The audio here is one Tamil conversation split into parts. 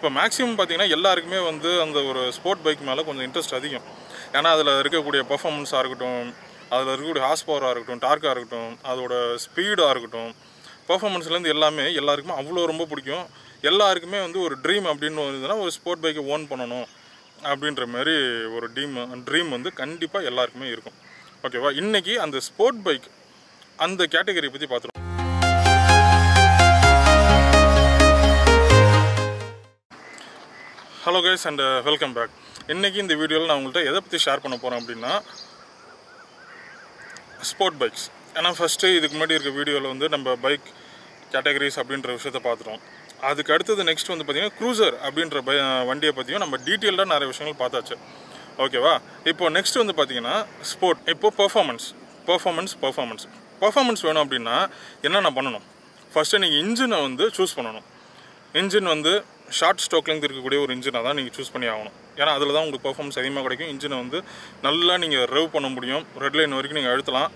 இப்போ மேக்ஸிமம் பார்த்தீங்கன்னா எல்லாருக்குமே வந்து அந்த ஒரு ஸ்போர்ட் பைக் மேலே கொஞ்சம் இன்ட்ரெஸ்ட் அதிகம். ஏன்னா அதில் இருக்கக்கூடிய பர்ஃபார்மன்ஸாக இருக்கட்டும் அதில் இருக்கக்கூடிய ஹார்ஸ் பவராக இருக்கட்டும் டார்க்காக இருக்கட்டும் அதோட ஸ்பீடாக இருக்கட்டும் பர்ஃபார்மன்ஸ்லேருந்து எல்லாமே எல்லாருக்குமே அவ்வளோ ரொம்ப பிடிக்கும். எல்லாருக்குமே வந்து ஒரு ட்ரீம் அப்படின்னு வந்ததுன்னா ஒரு ஸ்போர்ட் பைக்கை ஓன் பண்ணணும் அப்படின்ற மாதிரி ஒரு ட்ரீம் ட்ரீம் வந்து கண்டிப்பாக எல்லாருக்குமே இருக்கும். ஓகேவா இன்றைக்கி அந்த ஸ்போர்ட் பைக் அந்த கேட்டகரி பற்றி பார்த்துருவோம் hello guys and welcome back இன்றைக்கி இந்த வீடியோவில் நான் உங்கள்கிட்ட எதை பற்றி ஷேர் பண்ண போகிறேன் அப்படின்னா ஸ்போர்ட் பைக்ஸ் ஏன்னா ஃபஸ்ட்டு இதுக்கு முன்னாடி இருக்க வீடியோவில் வந்து நம்ம பைக் கேட்டகரிஸ் அப்படின்ற விஷயத்த பார்த்துட்டோம். அதுக்கு அடுத்தது நெக்ஸ்ட் வந்து பார்த்திங்கன்னா க்ரூசர் அப்படின்ற பை வண்டியை பற்றியும் நம்ம டீட்டெயில்டாக நிறைய விஷயங்கள் பார்த்தாச்சு. ஓகேவா இப்போ நெக்ஸ்ட் வந்து பார்த்திங்கன்னா ஸ்போர்ட் இப்போது பர்ஃபார்மன்ஸ் பர்ஃபார்மன்ஸ் பர்ஃபார்மன்ஸ் பர்ஃபார்மன்ஸ் வேணும் அப்படின்னா என்னென்ன பண்ணணும்? ஃபஸ்ட்டு நீங்கள் இன்ஜினை வந்து சூஸ் பண்ணணும். இன்ஜின் வந்து ஷார்ட் ஸ்டோக் லெங்க் இருக்கக்கூடிய ஒரு இன்ஜினாக தான் நீங்கள் சூஸ் பண்ணி ஆகணும். ஏன்னா அதில் தான் உங்களுக்கு பெர்ஃபார்மன்ஸ் அதிகமாக கிடைக்கும். இன்ஜினை வந்து நல்லா நீங்கள் ரெவ் பண்ண முடியும். ரெட் லைன் வரைக்கும் நீங்கள் அழுத்தலாம்.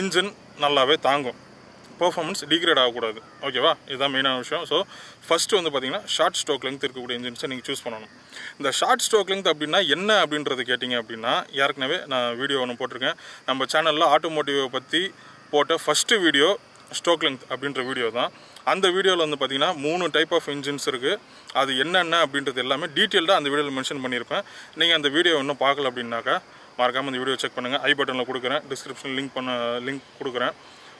இன்ஜின் நல்லாவே தாங்கும். பர்ஃபார்மன்ஸ் டிகிரேட் ஆகக்கூடாது. ஓகேவா இதுதான் மெயினான விஷயம். ஸோ ஃபஸ்ட்டு வந்து பார்த்தீங்கன்னா ஷார்ட் ஸ்டோக் லெங்க் இருக்கக்கூடிய இன்ஜின்ஸை நீங்கள் சூஸ் பண்ணணும். இந்த ஷார்ட் ஸ்டோக் லெங்க் அப்படின்னா என்ன அப்படின்றது கேட்டிங்க அப்படின்னா ஏற்கனவே நான் வீடியோ ஒன்று போட்டிருக்கேன். நம்ம சேனலில் ஆட்டோமோட்டிவை பற்றி போட்ட ஃபஸ்ட்டு வீடியோ ஸ்ட்ரோக் லெங்க் அப்படின்ற வீடியோ தான். அந்த வீடியோவில் வந்து பார்த்தீங்கன்னா மூணு டைப் ஆஃப் இன்ஜின்ஸ் இருக்குது அது என்னென்ன அப்படின்றது எல்லாமே டீட்டெயில்டாக அந்த வீடியோவில் மென்ஷன் பண்ணியிருப்பேன். நீங்கள் அந்த வீடியோ இன்னும் பார்க்கல அப்படின்னாக்கா மறக்காமல் அந்த வீடியோ செக் பண்ணுங்கள் ஐ பட்டனில் கொடுக்குறேன். டிஸ்கிரிப்ஷன் லிங்க் பண்ண லிங்க் கொடுக்குறேன்.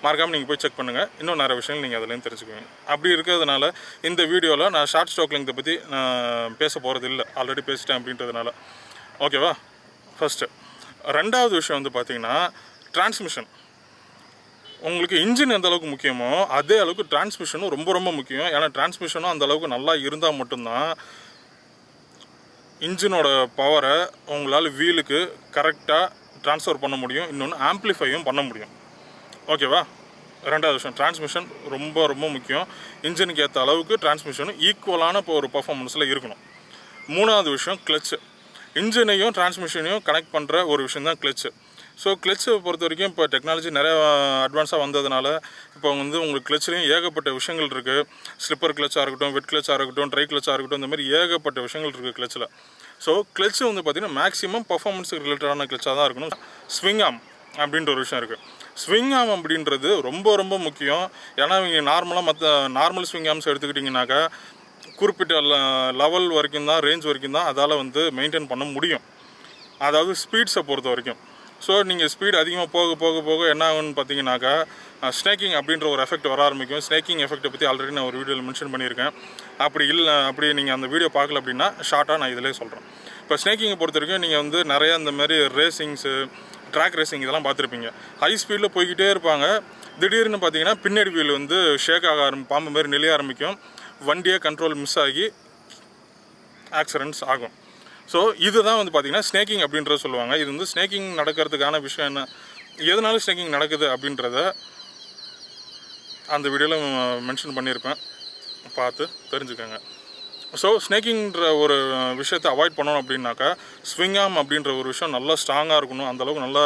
மறக்காமல் நீங்கள் போய் செக் பண்ணுங்கள் இன்னும் நிறைய விஷயங்கள் நீங்கள் அதுலேருந்து தெரிஞ்சுக்குவீங்க. அப்படி இருக்கிறதுனால இந்த வீடியோவில் நான் ஷார்ட் ஸ்டாக் லிங்க் பற்றி நான் பேச போகிறது இல்லை ஆல்ரெடி பேசிட்டேன் அப்படின்றதுனால. ஓகேவா ஃபஸ்ட்டு ரெண்டாவது விஷயம் வந்து பார்த்திங்கன்னா டிரான்ஸ்மிஷன் உங்களுக்கு இன்ஜின் எந்த அளவுக்கு முக்கியமோ அதே அளவுக்கு டிரான்ஸ்மிஷனும் ரொம்ப ரொம்ப முக்கியம். ஏன்னா டிரான்ஸ்மிஷனும் அந்த அளவுக்கு நல்லா இருந்தால் மட்டும்தான் இன்ஜினோட பவரை உங்களால் வீலுக்கு கரெக்டாக ட்ரான்ஸ்ஃபர் பண்ண முடியும். இன்னொன்று ஆம்ப்ளிஃபையும் பண்ண முடியும். ஓகேவா ரெண்டாவது விஷயம் டிரான்ஸ்மிஷன் ரொம்ப ரொம்ப முக்கியம். இன்ஜினுக்கு ஏற்ற அளவுக்கு டிரான்ஸ்மிஷனும் ஈக்குவலான இப்போ ஒரு பர்ஃபார்மன்ஸில் இருக்கணும். மூணாவது விஷயம் கிளச்சு இன்ஜினையும் டிரான்ஸ்மிஷனையும் கனெக்ட் பண்ணுற ஒரு விஷயம் தான் கிளச்சு ஸோ கிளச்சை பொறுத்த வரைக்கும் இப்போ டெக்னாலஜி நிறையா அட்வான்ஸாக வந்ததுனால இப்போ வந்து உங்களுக்கு கிளச்சிலையும் ஏகப்பட்ட விஷயங்கள் இருக்குது ஸ்லிப்பர் கிளச்சாக இருக்கட்டும் வெட் கிளச்சாக இருக்கட்டும் ட்ரை கிளச்சாக இருக்கட்டும் இந்த மாதிரி ஏகப்பட்ட விஷயங்கள் இருக்குது கிளச்சில் ஸோ கிளச்சு வந்து பார்த்திங்கன்னா மேக்ஸிமம் பர்ஃபார்மன்ஸுக்கு ரிலேட்டடான கிளச்சாக தான் இருக்கணும். ஸ்விங் ஆம் அப்படின்ற ஒரு விஷயம் இருக்குது ஸ்விங் ஆம் அப்படின்றது ரொம்ப ரொம்ப முக்கியம். ஏன்னா இவங்க நார்மலாக மற்ற நார்மல் ஸ்விங் ஆம்ஸ் எடுத்துக்கிட்டிங்கனாக்கா குறிப்பிட்ட லெவல் வரைக்கும் தான் ரேஞ்ச் வரைக்கும் தான் அதால் வந்து மெயின்டைன் பண்ண முடியும். அதாவது ஸ்பீட்ஸை பொறுத்த வரைக்கும். ஸோ நீங்கள் ஸ்பீடு அதிகமாக போக போக போக என்ன ஆகும்னு பார்த்தீங்கன்னாக்கா ஸ்னேக்கிங் அப்படின்ற ஒரு எஃபெக்ட் வர ஆரம்பிக்கும். ஸ்னேக்கிங் எஃபெக்ட்டை பற்றி ஆல்ரெடி நான் ஒரு வீடியோவில் மென்ஷன் பண்ணியிருக்கேன். அப்படி இல்லை அப்படி நீங்கள் அந்த வீடியோ பார்க்கல அப்படின்னா ஷார்ட்டாக நான் இதிலே சொல்கிறேன் இப்போ ஸ்னேக்கிங்கை பொறுத்த வரைக்கும் நீங்கள் வந்து நிறைய இந்த மாதிரி ரேசிங்ஸு ட்ராக் ரேசிங் இதெல்லாம் பார்த்துருப்பீங்க. ஹை ஸ்பீடில் போய்கிட்டே இருப்பாங்க. திடீர்னு பார்த்தீங்கன்னா பின்னாடி வீல் வந்து ஷேக் ஆக ஆரம்பி பாம்பு மாதிரி நிலைய ஆரம்பிக்கும். வண்டியே கண்ட்ரோல் மிஸ் ஆகி ஆக்சிடென்ட்ஸ் ஆகும். ஸோ இதுதான் வந்து பார்த்திங்கன்னா ஸ்னேக்கிங் அப்படின்றத சொல்லுவாங்க. இது வந்து ஸ்னேக்கிங் நடக்கிறதுக்கான விஷயம் என்ன? எதனால ஸ்னேக்கிங் நடக்குது அப்படின்றத அந்த வீடியோவில் மென்ஷன் பண்ணியிருப்பேன். பார்த்து தெரிஞ்சுக்கோங்க. ஸோ ஸ்னேக்கிங்கிற ஒரு விஷயத்தை அவாய்ட் பண்ணணும் அப்படின்னாக்கா ஸ்விங்காம் அப்படின்ற ஒரு விஷயம் நல்லா ஸ்ட்ராங்காக இருக்கணும். அந்தளவுக்கு நல்லா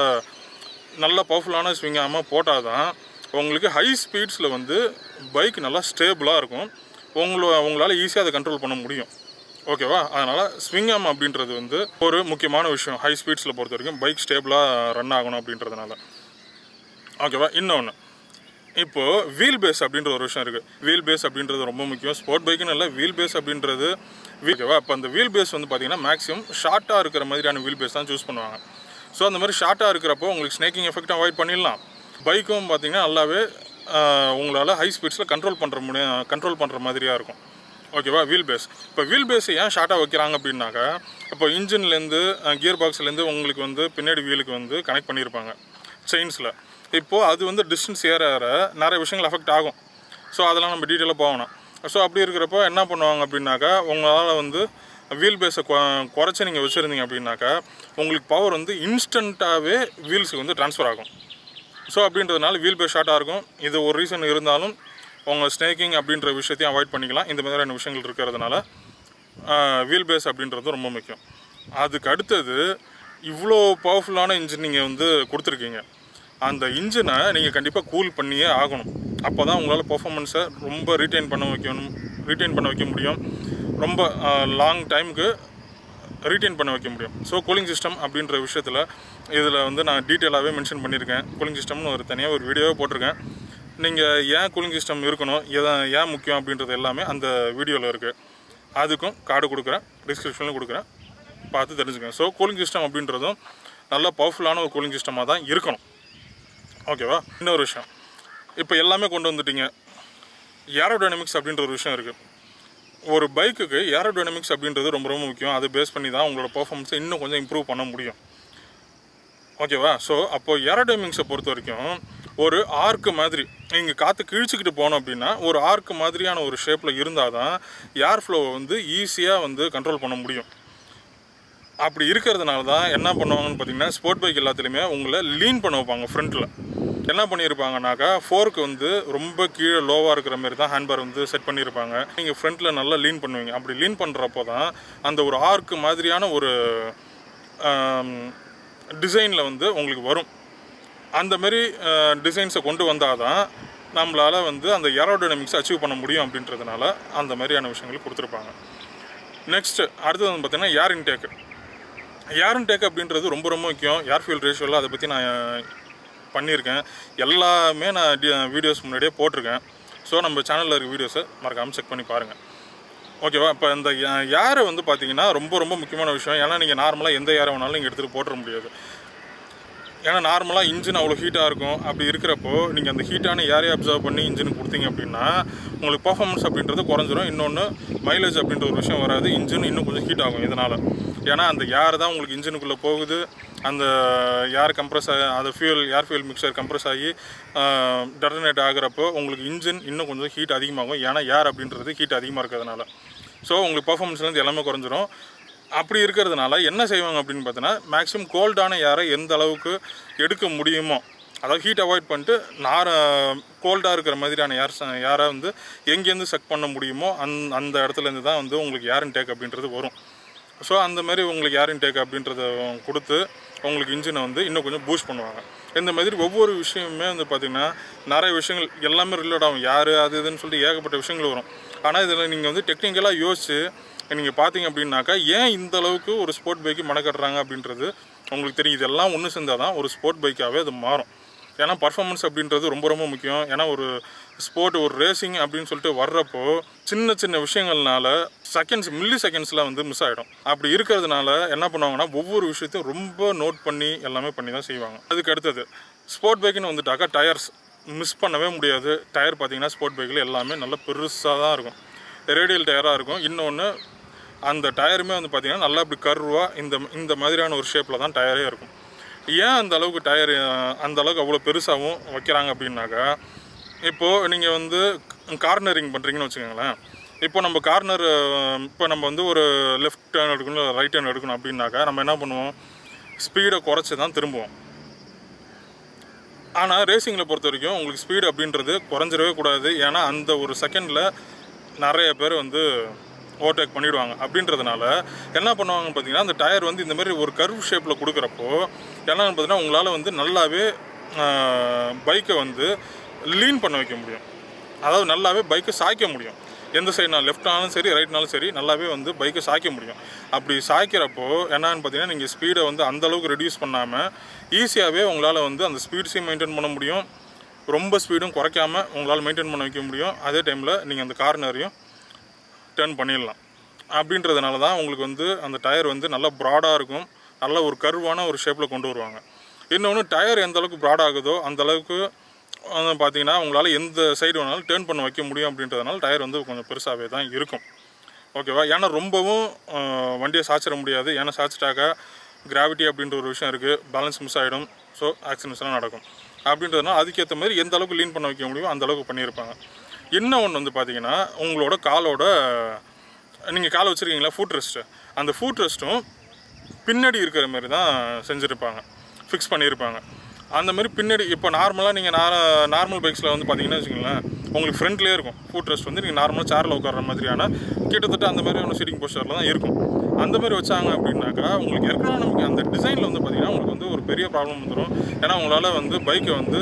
நல்ல பவர்ஃபுல்லான ஸ்விங்காமாக போட்டால் தான் உங்களுக்கு ஹை ஸ்பீட்ஸில் வந்து பைக் நல்லா ஸ்டேபிளாக இருக்கும். உங்களை உங்களால் ஈஸியாக அதை கண்ட்ரோல் பண்ண முடியும். ஓகேவா? அதனால் ஸ்விங்காம் அப்படின்றது வந்து ஒரு முக்கியமான விஷயம். ஹை ஸ்பீட்ஸில் பொறுத்த வரைக்கும் பைக் ஸ்டேபிளாக ரன் ஆகணும் அப்படின்றதுனால. ஓகேவா? இன்னொன்று இப்போது வீல் பேஸ் அப்படின்ற ஒரு விஷயம் இருக்குது வீல் பேஸ் அப்படின்றது ரொம்ப முக்கியம். ஸ்போர்ட் பைக்குன்னு இல்லை வீல் பேஸ் அப்படின்றது ஓகேவா? இப்போ அந்த வீல் பேஸ் வந்து பார்த்திங்கன்னா மேக்ஸிமம் ஷார்ட்டாக இருக்கிற மாதிரியான வீல் பேஸ் தான் சூஸ் பண்ணுவாங்க. ஸோ அந்த மாதிரி ஷார்ட்டாக இருக்கிறப்போ உங்களுக்கு ஸ்னேக்கிங் எஃபெக்ட் அவாய்ட் பண்ணிடலாம். பைக்கும் பார்த்திங்கன்னா நல்லாவே உங்களால் ஹை ஸ்பீட்ஸில் கண்ட்ரோல் பண்ணுற முடியும் கண்ட்ரோல் பண்ணுற மாதிரியாக இருக்கும். ஓகேவா வீல் பேஸ் இப்போ வீல் பேஸ் ஏன் ஷார்ட்டாக வைக்கிறாங்க அப்படின்னாக்கா இப்போ இன்ஜின்லேருந்து கியர் பாக்ஸ்லேருந்து உங்களுக்கு வந்து பின்னாடி வீலுக்கு வந்து கனெக்ட் பண்ணியிருப்பாங்க செயின்ஸில் இப்போது அது வந்து டிஸ்டன்ஸ் ஏற ஏற நிறைய விஷயங்கள் அஃபெக்ட் ஆகும். ஸோ அதெல்லாம் நம்ம டீட்டெயிலாக போகணும். ஸோ அப்படி இருக்கிறப்போ என்ன பண்ணுவாங்க அப்படின்னாக்கா உங்களால் வந்து வீல் பேஸை குறைச்சி நீங்கள் வச்சுருந்தீங்க அப்படின்னாக்கா உங்களுக்கு பவர் வந்து இன்ஸ்டண்ட்டாகவே வீல்ஸுக்கு வந்து ட்ரான்ஸ்ஃபர் ஆகும். ஸோ அப்படின்றதுனால வீல் பேஸ் ஷார்ட்டாக இருக்கும். இது ஒரு ரீசன் இருந்தாலும் உங்கள் ஸ்னேக்கிங் அப்படின்ற விஷயத்தையும் அவாய்ட் பண்ணிக்கலாம். இந்த மாதிரியான விஷயங்கள் இருக்கிறதுனால வீல் பேஸ் அப்படின்றது ரொம்ப முக்கியம். அதுக்கு அடுத்தது இவ்வளோ பவர்ஃபுல்லான இன்ஜின் நீங்கள் வந்து கொடுத்துருக்கீங்க. அந்த இன்ஜினை நீங்கள் கண்டிப்பாக கூல் பண்ணியே ஆகணும். அப்போ தான் உங்களால் பர்ஃபாமன்ஸை ரொம்ப ரீட்டைன் பண்ண வைக்கணும் ரீட்டைன் பண்ண வைக்க முடியும். ரொம்ப லாங் டைமுக்கு ரீட்டைன் பண்ண வைக்க முடியும். ஸோ கூலிங் சிஸ்டம் அப்படின்ற விஷயத்தில் இதில் வந்து நான் டீட்டெயிலாகவே மென்ஷன் பண்ணியிருக்கேன். கூலிங் சிஸ்டம்னு ஒரு தனியாக ஒரு வீடியோவே போட்டிருக்கேன். நீங்கள் ஏன் கூலிங் சிஸ்டம் இருக்கணும் எதான் ஏன் முக்கியம் அப்படின்றது எல்லாமே அந்த வீடியோவில் இருக்குது அதுக்கும் கார்டு கொடுக்குறேன் டிஸ்கிரிப்ஷனில் கொடுக்குறேன். பார்த்து தெரிஞ்சுக்கோங்க. ஸோ கூலிங் சிஸ்டம் அப்படின்றதும் நல்ல பவர்ஃபுல்லான ஒரு கூலிங் சிஸ்டமாக தான் இருக்கணும். ஓகேவா இன்னொரு விஷயம். இப்போ எல்லாமே கொண்டு வந்துட்டீங்க. ஏரோடைனமிக்ஸ் அப்படின்ற ஒரு விஷயம் இருக்குது ஒரு பைக்குக்கு ஏரோடைனமிக்ஸ் அப்படின்றது ரொம்ப ரொம்ப முக்கியம். அதை பேஸ் பண்ணி தான் உங்களோட பர்ஃபார்மன்ஸை இன்னும் கொஞ்சம் இம்ப்ரூவ் பண்ண முடியும். ஓகேவா ஸோ அப்போது ஏரோடைனமிக்ஸை பொறுத்த வரைக்கும் ஒரு ஆர்க்கு மாதிரி. நீங்கள் காற்று கிழிச்சிக்கிட்டு போனோம் அப்படின்னா ஒரு ஆர்க்கு மாதிரியான ஒரு ஷேப்பில் இருந்தால் தான் ஏர் ஃப்ளோவை வந்து ஈஸியாக வந்து கண்ட்ரோல் பண்ண முடியும். அப்படி இருக்கிறதுனால தான் என்ன பண்ணுவாங்கன்னு பார்த்தீங்கன்னா ஸ்போர்ட் பைக் எல்லாத்துலேயுமே உங்களை லீன் பண்ண வைப்பாங்க ஃப்ரண்ட்டில் என்ன பண்ணியிருப்பாங்கனாக்கா ஃபோர்க்கு வந்து ரொம்ப கீழே லோவாக இருக்கிற மாதிரி தான் ஹேண்ட்பார் வந்து செட் பண்ணியிருப்பாங்க. நீங்கள் ஃப்ரண்ட்டில் நல்லா லீன் பண்ணுவீங்க. அப்படி லீன் பண்ணுறப்போ தான் அந்த ஒரு ஆர்க்கு மாதிரியான ஒரு டிசைனில் வந்து உங்களுக்கு வரும். அந்தமாரி டிசைன்ஸை கொண்டு வந்தால் தான் நம்மளால் வந்து அந்த ஏரோடைனமிக்ஸ் அச்சீவ் பண்ண முடியும் அப்படின்றதுனால அந்த மாதிரியான விஷயங்கள் கொடுத்துருப்பாங்க. நெக்ஸ்ட்டு அடுத்தது வந்து பார்த்திங்கன்னா ஏர் இன்டேக் ஏர் இன்டேக் அப்படின்றது ரொம்ப ரொம்ப முக்கியம். ஏர் ஃபியூல் ரேஷியோவில் அதை பற்றி நான் பண்ணியிருக்கேன். எல்லாமே நான் வீடியோஸ் முன்னாடியே போட்டிருக்கேன். ஸோ நம்ம சேனலில் இருக்க வீடியோஸை மறக்காமல் செக் பண்ணி பாருங்கள் ஓகேவா இப்போ இந்த யாரை வந்து பார்த்தீங்கன்னா ரொம்ப ரொம்ப முக்கியமான விஷயம். ஏன்னா நீங்கள் நார்மலாக எந்த ஏரை வேணாலும் நீங்கள் எடுத்துகிட்டு போட்டுற முடியாது. ஏன்னா நார்மலாக இன்ஜின் அவ்வளோ ஹீட்டாக இருக்கும். அப்படி இருக்கிறப்போ நீங்கள் அந்த ஹீட்டான ஏரியா அப்சர்வ் பண்ணி இன்ஜினுக்கு கொடுத்தீங்க அப்படின்னா உங்களுக்கு பர்ஃபார்மன்ஸ் அப்படின்றது குறைஞ்சிரும். இன்னொன்று மைலேஜ் அப்படின்ற ஒரு விஷயம் வராது. இன்ஜின் இன்னும் கொஞ்சம் ஹீட் ஆகும் இதனால். ஏன்னா அந்த ஏர் தான் உங்களுக்கு இன்ஜினுக்குள்ளே போகுது. அந்த ஏர் கம்ப்ரஸ் ஆகி அந்த fuel air fuel mixture compress ஆகி டெட்டனேட் ஆகிறப்போ உங்களுக்கு இன்ஜின் இன்னும் கொஞ்சம் ஹீட் அதிகமாகும். ஏன்னா ஏர் அப்படின்றது ஹீட் அதிகமாக இருக்கிறதுனால. ஸோ உங்களுக்கு பர்ஃபார்மன்ஸ்லேருந்து எல்லாமே குறைஞ்சிரும். அப்படி இருக்கிறதுனால என்ன செய்வாங்க அப்படின்னு பார்த்தீங்கன்னா மேக்ஸிமம் கோல்டான ஏரை எந்த அளவுக்கு எடுக்க முடியுமோ அதாவது ஹீட் அவாய்ட் பண்ணிட்டு நார கோல்டாக இருக்கிற மாதிரியான ஏர் யாரை வந்து எங்கேருந்து செக் பண்ண முடியுமோ அந் அந்த இடத்துலேருந்து தான் வந்து உங்களுக்கு ஏர் இன்டேக் அப்படின்றது வரும். ஸோ அந்த மாதிரி உங்களுக்கு ஏர் இன்டேக் அப்படின்றத கொடுத்து உங்களுக்கு இன்ஜினை வந்து இன்னும் கொஞ்சம் பூஸ்ட் பண்ணுவாங்க. இந்த மாதிரி ஒவ்வொரு விஷயமுமே வந்து பார்த்திங்கன்னா நிறைய விஷயங்கள் எல்லாமே ரிலேட் ஆகும். யார் அது இதுன்னு சொல்லிட்டு ஏகப்பட்ட விஷயங்கள் வரும். ஆனால் இதில் நீங்கள் வந்து டெக்னிக்கலாக யோசிச்சு நீங்கள் பார்த்தீங்க அப்படின்னாக்கா ஏன் இந்த அளவுக்கு ஒரு ஸ்போர்ட் பைக்கு மனக்கட்டுறாங்க அப்படின்றது உங்களுக்கு தெரியும். இதெல்லாம் ஒன்று சேர்ந்தால் தான் ஒரு ஸ்போர்ட் பைக்காகவே அது மாறும். ஏன்னா பர்ஃபார்மன்ஸ் அப்படின்றது ரொம்ப ரொம்ப முக்கியம். ஏன்னா ஒரு ஸ்போர்ட் ஒரு ரேசிங் அப்படின்னு சொல்லிட்டு வர்றப்போ சின்ன சின்ன விஷயங்கள்னால செகண்ட்ஸ் மில்லி செகண்ட்ஸில் வந்து மிஸ் ஆகிடும் அப்படி இருக்கிறதுனால என்ன பண்ணுவாங்கன்னா ஒவ்வொரு விஷயத்தையும் ரொம்ப நோட் பண்ணி எல்லாமே பண்ணி தான் செய்வாங்க. அதுக்கு அடுத்தது ஸ்போர்ட் பைக்குன்னு வந்துட்டாக்கா டயர்ஸ் மிஸ் பண்ணவே முடியாது. டயர் பார்த்தீங்கன்னா ஸ்போர்ட் பைக்கில் எல்லாமே நல்லா பெருசாக தான் இருக்கும். ரேடியல் டயராக இருக்கும். இன்னொன்று அந்த டயருமே வந்து பார்த்திங்கன்னா நல்லா இப்படி கருவாக இந்த இந்த மாதிரியான ஒரு ஷேப்பில் தான் டயரே இருக்கும். ஏன் அந்த அளவுக்கு டயர் அந்த அளவுக்கு அவ்வளோ பெருசாகவும் வைக்கிறாங்க அப்படின்னாக்கா இப்போது நீங்கள் வந்து கார்னரிங் பண்ணுறீங்கன்னு வச்சுக்கோங்களேன். இப்போ நம்ம கார்னர் இப்போ நம்ம வந்து ஒரு லெஃப்ட் டேர்ன் எடுக்கணும் ரைட் டேர்ன் எடுக்கணும் அப்படின்னாக்கா நம்ம என்ன பண்ணுவோம்? ஸ்பீடை குறைச்சி தான் திரும்புவோம். ஆனால் ரேசிங்கில் பொறுத்த வரைக்கும் உங்களுக்கு ஸ்பீடு அப்படின்றது குறைஞ்சிடவே கூடாது. ஏன்னா அந்த ஒரு செகண்டில் நிறைய பேர் வந்து ஓவர்டேக் பண்ணிவிடுவாங்க அப்படின்றதுனால என்ன பண்ணுவாங்கன்னு பார்த்தீங்கன்னா அந்த டயர் வந்து இந்த மாதிரி ஒரு கர்வ் ஷேப்பில் கொடுக்குறப்போ என்னன்னு பார்த்தீங்கன்னா உங்களால் வந்து நல்லாவே பைக்கை வந்து லீன் பண்ண வைக்க முடியும். அதாவது நல்லாவே பைக்கை சாய்க்க முடியும். எந்த சைடுனா லெஃப்ட்னாலும் சரி ரைட்னாலும் சரி நல்லாவே வந்து பைக்கை சாய்க்க முடியும். அப்படி சாய்க்கிறப்போ என்னன்னு பார்த்தீங்கன்னா நீங்கள் ஸ்பீடை வந்து அந்தளவுக்கு ரெடியூஸ் பண்ணாமல் ஈஸியாகவே உங்களால் வந்து அந்த ஸ்பீட்ஸையும் மெயின்டைன் பண்ண முடியும். ரொம்ப ஸ்பீடும் குறைக்காம உங்களால் மெயின்டைன் பண்ண வைக்க முடியும். அதே டைமில் நீங்கள் அந்த கார்னரையும் டேர்ன் பண்ணிடலாம். அப்படின்றதுனால தான் உங்களுக்கு வந்து அந்த டயர் வந்து நல்லா ப்ராடாக இருக்கும். நல்ல ஒரு கருவான ஒரு ஷேப்பில் கொண்டு வருவாங்க. இன்னொன்று டயர் எந்த அளவுக்கு ப்ராட் ஆகுதோ அந்த அளவுக்கு பார்த்தீங்கன்னா உங்களால் எந்த சைடு வேணாலும் டேர்ன் பண்ண வைக்க முடியும் அப்படின்றதுனால டயர் வந்து கொஞ்சம் பெருசாகவே தான் இருக்கும். ஓகேவா ஏன்னா ரொம்பவும் வண்டியை சாய்ச்சிட முடியாது. ஏன்னா சாய்ச்சிட்டாக்கா கிராவிட்டி அப்படின்ற ஒரு விஷயம் இருக்குது பேலன்ஸ் மிஸ் ஆகிடும் ஸோ ஆக்சிடென்ட்ஸ்லாம் நடக்கும். அப்படின்றதுனால அதுக்கேற்ற மாதிரி எந்த அளவுக்கு லீன் பண்ண வைக்க முடியுமோ அந்த அளவுக்கு பண்ணியிருப்பாங்க. இன்னும் ஒன்று வந்து பார்த்தீங்கன்னா உங்களோட காலோட நீங்கள் காலை வச்சுருக்கீங்களா? ஃபுட் ரெஸ்ட்டு அந்த ஃபுட் ரெஸ்ட்டும் பின்னாடி இருக்கிற மாதிரி தான் செஞ்சுருப்பாங்க. ஃபிக்ஸ் பண்ணியிருப்பாங்க அந்த மாதிரி பின்னாடி இப்போ நார்மலாக நீங்கள் நார்மல் பைக்ஸில் வந்து பார்த்தீங்கன்னா வச்சுக்கோங்களேன் உங்களுக்கு ஃப்ரண்ட்லேயே இருக்கும். ஃபுட் ரெஸ்ட் வந்து நீங்கள் நார்மலாக சேரில் உட்கார்ற மாதிரியான கிட்டத்தட்ட அந்த மாதிரியான சீட்டிங் போஸ்டரில் தான் இருக்கும். அந்த மாதிரி வச்சாங்க அப்படின்னாக்கா உங்களுக்கு ஏற்கனவே நமக்கு அந்த டிசைனில் வந்து பார்த்திங்கன்னா உங்களுக்கு வந்து ஒரு பெரிய ப்ராப்ளம் வந்துடும் ஏன்னா உங்களால் வந்து பைக்கை வந்து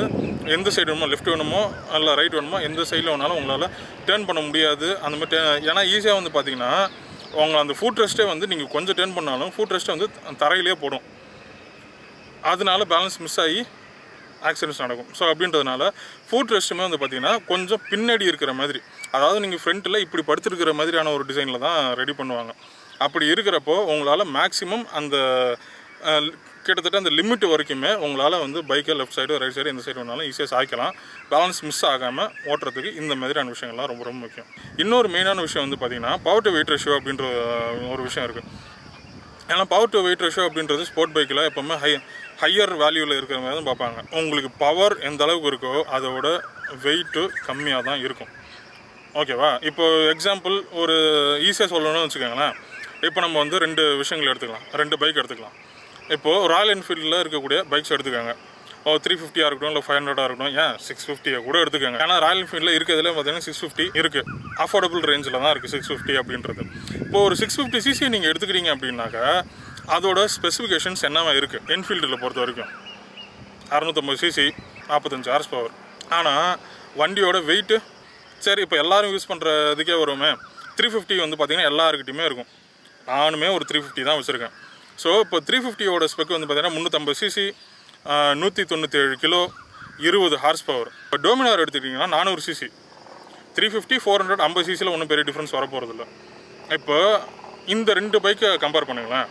எந்த சைடு வேணுமோ லெஃப்ட் வேணுமோ இல்லை ரைட் வேணுமோ எந்த சைடில் வேணாலும் உங்களால் டேர்ன் பண்ண முடியாது. அந்த மாதிரி ஏன்னா ஈஸியாக வந்து பார்த்தீங்கன்னா உங்களை அந்த ஃபுட் ரெஸ்ட்டே வந்து நீங்கள் கொஞ்சம் டேர்ன் பண்ணாலும் ஃபுட் ரெஸ்ட்டை வந்து தரையிலே போடும். அதனால பேலன்ஸ் மிஸ் ஆகி ஆக்சிடென்ட்ஸ் நடக்கும். ஸோ அப்படின்றதுனால ஃபுட் ரெஸ்ட்டுமே வந்து பார்த்திங்கன்னா கொஞ்சம் பின்னாடி இருக்கிற மாதிரி அதாவது நீங்கள் ஃப்ரண்ட்டில் இப்படி படுத்துருக்கிற மாதிரியான ஒரு டிசைனில் தான் ரெடி பண்ணுவாங்க. அப்படி இருக்கிறப்போ உங்களால் மேக்ஸிமம் அந்த கிட்டத்தட்ட அந்த லிமிட் வரைக்குமே உங்களால் வந்து பைக்கை லெஃப்ட் சைடு ரைட் சைடு எந்த சைடு வேணாலும் ஈஸியாக சாய்க்கலாம். பேலன்ஸ் மிஸ் ஆகாமல் ஓட்டுறதுக்கு இந்த மாதிரியான விஷயங்கள்லாம் ரொம்ப ரொம்ப முக்கியம். இன்னொரு மெயினான விஷயம் வந்து பார்த்தீங்கன்னா பவர் டு வெயிட் ரேஷியோ அப்படின்ற ஒரு விஷயம் இருக்குது ஏன்னா பவர் டு வெயிட் ரேஷியோ அப்படின்றது ஸ்போர்ட் பைக்கில் எப்போவுமே ஹை ஹையர் வேல்யூவில் இருக்கிற மாதிரி தான் பார்ப்பாங்க. உங்களுக்கு பவர் எந்த அளவுக்கு இருக்கோ அதோட வெயிட்டு கம்மியாக தான் இருக்கும். ஓகேவா இப்போ எக்ஸாம்பிள் ஒரு ஈஸியாக சொல்லணும்னு வச்சுக்கோங்களேன். இப்போ நம்ம வந்து ரெண்டு விஷயங்கள் எடுத்துக்கலாம். ரெண்டு பைக் எடுத்துக்கலாம். இப்போது ராயல் என்ஃபீல்டில் இருக்கக்கூடிய பைக்ஸ் எடுத்துக்கோங்க. ஓ த்ரீ ஃபிஃப்டியாக இருக்கட்டும் இல்லை ஃபைவ் ஹண்ட்ரடாக இருக்கட்டும் ஏன் சிக்ஸ் ஃபிஃப்டியை கூட எடுத்துக்கோங்க. ஏன்னா ராயல் என்ஃபீல்டில் இருக்கிறதுல பார்த்தீங்கன்னா சிக்ஸ் ஃபிஃப்டி இருக்குது அஃபோர்டபுள் ரேஞ்சில் தான் இருக்குது சிக்ஸ் ஃபிஃப்டி அப்படின்றது. இப்போ ஒரு சிக்ஸ் ஃபிஃப்டி சிசி நீங்கள் எடுத்துக்கிறீங்க அப்படின்னாக்கா அதோட ஸ்பெசிஃபிகேஷன்ஸ் என்னவா இருக்குது என்ஃபீல்டில் பொறுத்த வரைக்கும். அறநூற்றம்பது சிசி நாற்பத்தஞ்சு ஹார்ஸ் பவர் ஆனால் வண்டியோட வெயிட்டு சரி இப்போ எல்லோரும் யூஸ் பண்ணுறதுக்கே வருமே த்ரீ ஃபிஃப்டி வந்து பார்த்தீங்கன்னா எல்லாருக்கிட்டையுமே இருக்கும். நானுமே ஒரு த்ரீ ஃபிஃப்டி தான் வச்சுருக்கேன். ஸோ இப்போ த்ரீ ஃபிஃப்டியோட ஸ்பெக் வந்து பார்த்தீங்கன்னா முந்நூற்றம்பது சிசி நூற்றி தொண்ணூற்றி ஏழு கிலோ இருபது ஹார்ஸ் பவர் இப்போ டோமினார் எடுத்துக்கிட்டிங்கன்னா நானூறு CC three fifty four hundred ஐம்பது சிசியில் ஒன்றும் பெரிய டிஃப்ரென்ஸ் வரப்போகிறதில்ல இப்போ இந்த ரெண்டு பைக்கை கம்பேர் பண்ணுங்களேன்.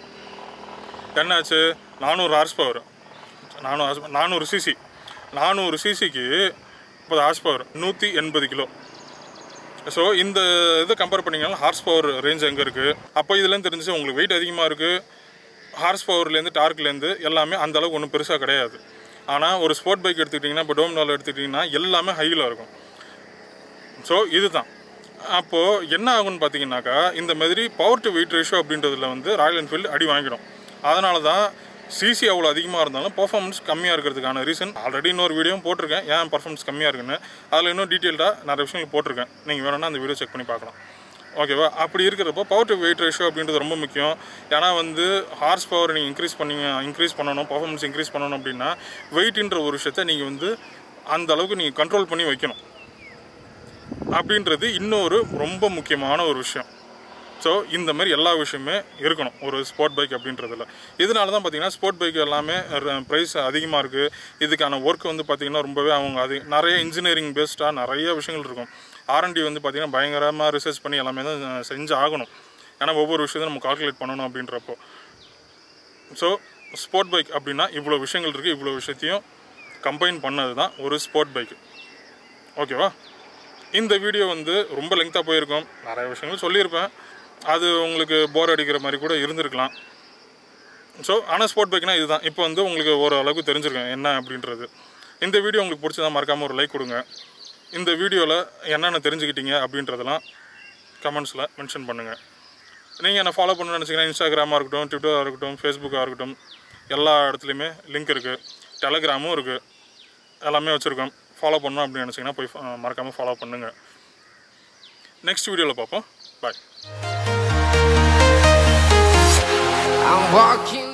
என்னாச்சு? நானூறு ஹார்ஸ் பவர் நானூறு ஹார்ஸ் நானூறு சிசி நானூறு சிசிக்கு முப்பது ஹார்ஸ் பவர் நூற்றி எண்பது கிலோ. ஸோ இந்த இதை கம்பேர் பண்ணிங்கன்னா ஹார்ஸ் பவர் ரேஞ்ச் எங்கே இருக்குது அப்போ இதெல்லாம் தெரிஞ்சு உங்களுக்கு வெயிட் அதிகமாக இருக்குது ஹார்ஸ் பவர்லேருந்து டார்க்லேருந்து எல்லாமே அந்தளவுக்கு ஒன்றும் பெருசாக கிடையாது. ஆனால் ஒரு ஸ்போர்ட் பைக் எடுத்துக்கிட்டிங்கன்னா இப்போ டோமினாவில் எடுத்துக்கிட்டிங்கன்னா எல்லாமே ஹையில் இருக்கும். ஸோ இதுதான். அப்போது என்ன ஆகும்னு பார்த்தீங்கன்னாக்கா இந்த மாதிரி பவர் டு வெயிட் ரேஷியோ அப்படின்றதுல வந்து ராயல் என்ஃபீல்டு அடி வாங்கிடும். அதனால தான் சிசி அவ்வளோ அதிகமாக இருந்தாலும் பர்ஃபார்மன்ஸ் கம்மியாக இருக்கிறதுக்கான ரீசன் ஆல்ரெடி இன்னொரு வீடியோ போட்டிருக்கேன். ஏன் பர்ஃபார்மன்ஸ் கம்மியாக இருக்குன்னு? அதில் இன்னும் டீட்டெயில்டாக நிறைய விஷயங்கள் போட்டிருக்கேன். நீங்கள் வேணும்னா அந்த வீடியோ செக் பண்ணி பார்க்கலாம். ஓகேவா அப்படி இருக்கிறப்போ பவர் டு வெயிட் ரேஷியோ அப்படின்றது ரொம்ப முக்கியம். ஏன்னா வந்து ஹார்ஸ் பவர் நீங்கள் இன்க்ரீஸ் பண்ணி இன்க்ரீஸ் பண்ணணும் பர்ஃபார்மன்ஸ் இன்க்ரீஸ் பண்ணணும் அப்படின்னா வெயிட்ன்ற ஒரு விஷயத்த நீங்கள் வந்து அந்த அளவுக்கு நீங்கள் கண்ட்ரோல் பண்ணி வைக்கணும். அப்படின்றது இன்னொரு ரொம்ப முக்கியமான ஒரு விஷயம். ஸோ இந்த மாதிரி எல்லா விஷயமே இருக்கணும் ஒரு ஸ்போர்ட் பைக் அப்படின்றதுல. இதனால தான் பார்த்தீங்கன்னா ஸ்போர்ட் பைக் எல்லாமே ப்ரைஸ் அதிகமாக இருக்குது இதுக்கான ஒர்க் வந்து பார்த்திங்கன்னா ரொம்பவே அவங்க அது நிறைய இன்ஜினியரிங் பேஸ்டாக நிறைய விஷயங்கள் இருக்கும். ஆர்என்டி வந்து பார்த்திங்கன்னா பயங்கரமாக ரிசர்ச் பண்ணி எல்லாமே தான் செஞ்சு ஆகணும். ஏன்னா ஒவ்வொரு விஷயத்தையும் நம்ம கால்குலேட் பண்ணணும் அப்படின்றப்போ. ஸோ ஸ்போர்ட் பைக் அப்படின்னா இவ்வளோ விஷயங்கள் இருக்குது இவ்வளோ விஷயத்தையும் கம்பைன் பண்ணது தான் ஒரு ஸ்போர்ட் பைக் ஓகேவா இந்த வீடியோ வந்து ரொம்ப லெங்க்த்தாக போயிருக்கும். நிறைய விஷயங்கள் சொல்லியிருப்பேன். அது உங்களுக்கு போர் அடிக்கிற மாதிரி கூட இருந்திருக்கலாம். ஸோ ஆனால் ஸ்போர்ட் பைக்னால் இதுதான். இப்போ வந்து உங்களுக்கு ஓரளவுக்கு தெரிஞ்சிருக்கேன் என்ன அப்படின்றது. இந்த வீடியோ உங்களுக்கு பிடிச்சதா மறக்காமல் ஒரு லைக் கொடுங்க. இந்த வீடியோவில் என்னென்ன தெரிஞ்சுக்கிட்டீங்க அப்படின்றதெல்லாம் கமெண்ட்ஸில் மென்ஷன் பண்ணுங்கள் நீங்கள் என்ன ஃபாலோ பண்ணணும்னு நினச்சிங்கன்னா இன்ஸ்டாகிராமாக இருக்கட்டும் ட்விட்டராக இருக்கட்டும் ஃபேஸ்புக்காக இருக்கட்டும் எல்லா இடத்துலையுமே லிங்க் இருக்குது டெலகிராமும் இருக்குது எல்லாமே வச்சுருக்கோம். ஃபாலோ பண்ணணும் அப்படின்னு நினச்சிங்கன்னா போய் மறக்காமல் ஃபாலோ பண்ணுங்கள் நெக்ஸ்ட் வீடியோவில் பார்ப்போம். பாய் I'm walking